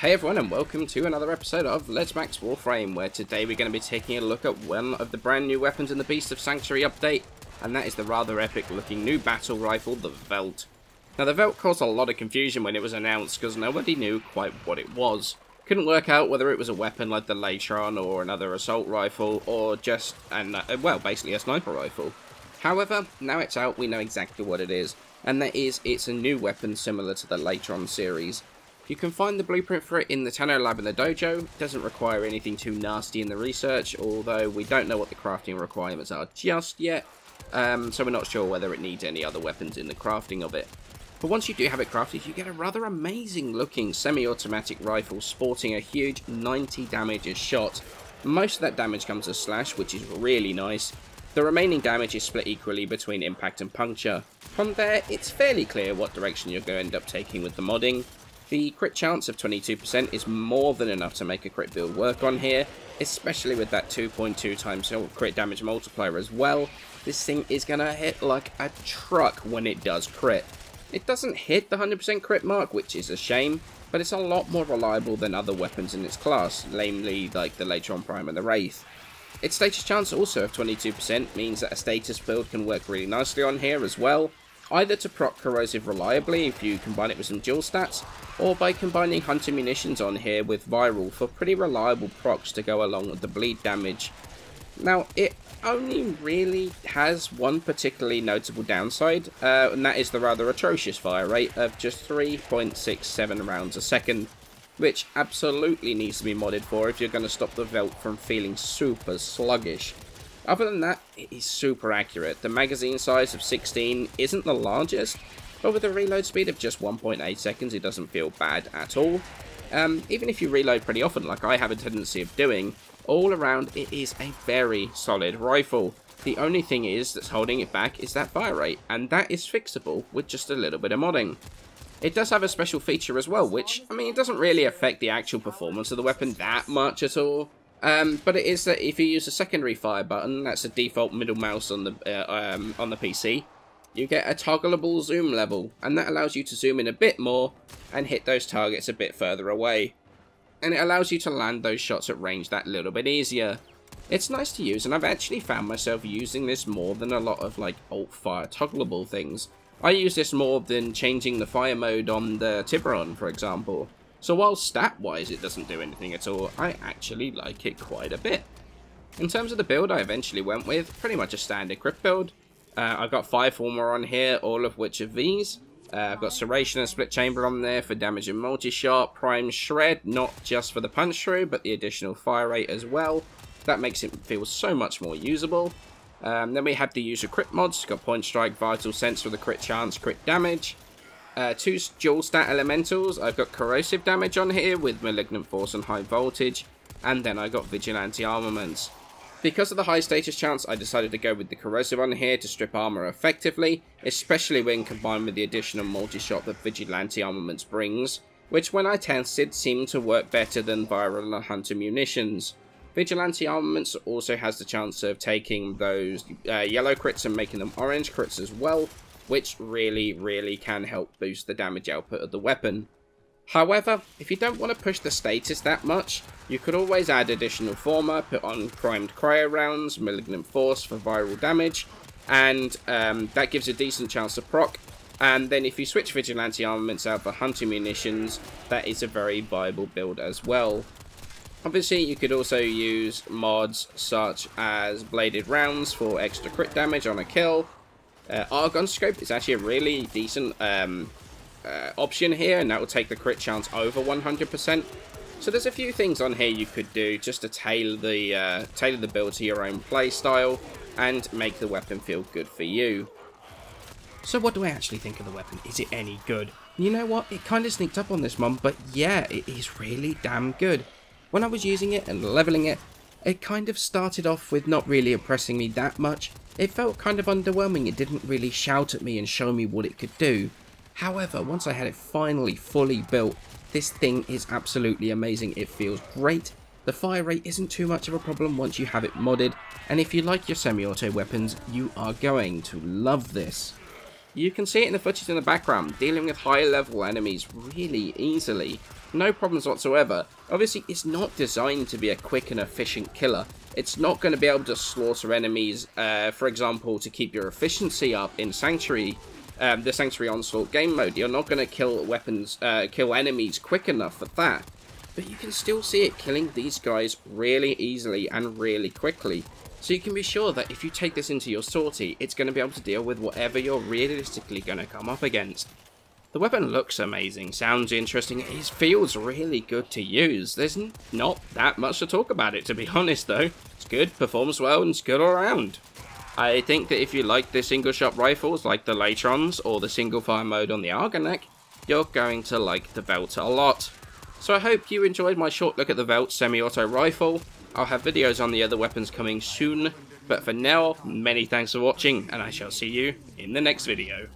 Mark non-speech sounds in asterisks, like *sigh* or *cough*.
Hey everyone and welcome to another episode of Let's Max Warframe where today we're going to be taking a look at one of the brand new weapons in the Beast of Sanctuary update and that is the rather epic looking new battle rifle, the Veldt. Now the Veldt caused a lot of confusion when it was announced because nobody knew quite what it was. Couldn't work out whether it was a weapon like the Latron or another assault rifle or just, an, uh, well basically a sniper rifle. However, now it's out we know exactly what it is and that is it's a new weapon similar to the Latron series. You can find the blueprint for it in the Tenno lab in the dojo, it doesn't require anything too nasty in the research, although we don't know what the crafting requirements are just yet, um, so we're not sure whether it needs any other weapons in the crafting of it. But once you do have it crafted, you get a rather amazing looking semi-automatic rifle sporting a huge 90 damage a shot. Most of that damage comes as slash, which is really nice. The remaining damage is split equally between impact and puncture. From there, it's fairly clear what direction you're going to end up taking with the modding. The crit chance of 22% is more than enough to make a crit build work on here, especially with that 2.2 times crit damage multiplier as well. This thing is going to hit like a truck when it does crit. It doesn't hit the 100% crit mark, which is a shame, but it's a lot more reliable than other weapons in its class, namely like the Latron Prime and the Wraith. Its status chance also of 22% means that a status build can work really nicely on here as well, either to proc corrosive reliably if you combine it with some dual stats, or by combining hunter munitions on here with viral for pretty reliable procs to go along with the bleed damage. Now, it only really has one particularly notable downside, uh, and that is the rather atrocious fire rate of just 3.67 rounds a second, which absolutely needs to be modded for if you're going to stop the Veldt from feeling super sluggish. Other than that, it is super accurate. The magazine size of 16 isn't the largest, but with a reload speed of just 1.8 seconds, it doesn't feel bad at all. Um, even if you reload pretty often, like I have a tendency of doing, all around it is a very solid rifle. The only thing is that's holding it back is that fire rate, and that is fixable with just a little bit of modding. It does have a special feature as well, which, I mean, it doesn't really affect the actual performance of the weapon that much at all. Um, but it is that if you use a secondary fire button, that's a default middle mouse on the uh, um, on the PC, you get a toggleable zoom level, and that allows you to zoom in a bit more and hit those targets a bit further away. And it allows you to land those shots at range that little bit easier. It's nice to use, and I've actually found myself using this more than a lot of like alt-fire toggleable things. I use this more than changing the fire mode on the Tiburon, for example. So while stat-wise it doesn't do anything at all, I actually like it quite a bit. In terms of the build I eventually went with, pretty much a standard crit build. Uh, I've got five Forma on here, all of which are Vs. Uh, I've got Serration and Split Chamber on there for damage and multi-shot. Prime Shred, not just for the punch through, but the additional fire rate as well. That makes it feel so much more usable. Um, then we have the user crit mods. Got Point Strike, Vital Sense for the crit chance, crit damage. Uh, two dual stat elementals. I've got corrosive damage on here with Malignant Force and High Voltage. And then I got Vigilante Armaments. Because of the high status chance, I decided to go with the corrosive on here to strip armor effectively, especially when combined with the additional multi-shot that Vigilante Armaments brings, which when I tested seemed to work better than Viral and Hunter munitions. Vigilante Armaments also has the chance of taking those uh, yellow crits and making them orange crits as well, which really, really can help boost the damage output of the weapon. However, if you don't want to push the status that much, you could always add additional Forma, put on primed cryo rounds, malignant force for viral damage, and um, that gives a decent chance to proc. And then if you switch vigilante armaments out for hunting munitions, that is a very viable build as well. Obviously, you could also use mods such as bladed rounds for extra crit damage on a kill. Uh, Argon scope is actually a really decent um, uh, option here, and that will take the crit chance over 100%. So there's a few things on here you could do just to tailor the uh, tailor the build to your own playstyle and make the weapon feel good for you. So what do I actually think of the weapon? Is it any good? You know what? It kind of sneaked up on this one, but yeah, it is really damn good. When I was using it and leveling it, it kind of started off with not really impressing me that much. It felt kind of underwhelming, it didn't really shout at me and show me what it could do. However, once I had it finally fully built, this thing is absolutely amazing. It feels great. The fire rate isn't too much of a problem once you have it modded, and if you like your semi-auto weapons, you are going to love this. You can see it in the footage in the background, dealing with high level enemies really easily. No problems whatsoever. Obviously, it's not designed to be a quick and efficient killer. It's not going to be able to slaughter enemies, uh, for example, to keep your efficiency up in Sanctuary, um, the Sanctuary Onslaught game mode. You're not going to kill weapons, uh, kill enemies quick enough for that. But you can still see it killing these guys really easily and really quickly. So you can be sure that if you take this into your sortie, it's going to be able to deal with whatever you're realistically going to come up against. The weapon looks amazing, sounds interesting, it feels really good to use. There's not that much to talk about it, to be *laughs* honest though. It's good, performs well, and it's good all around. I think that if you like the single shot rifles like the Latrons or the single fire mode on the Argonak, you're going to like the Veldt a lot. So I hope you enjoyed my short look at the Veldt semi-auto rifle. I'll have videos on the other weapons coming soon, but for now, many thanks for watching, and I shall see you in the next video.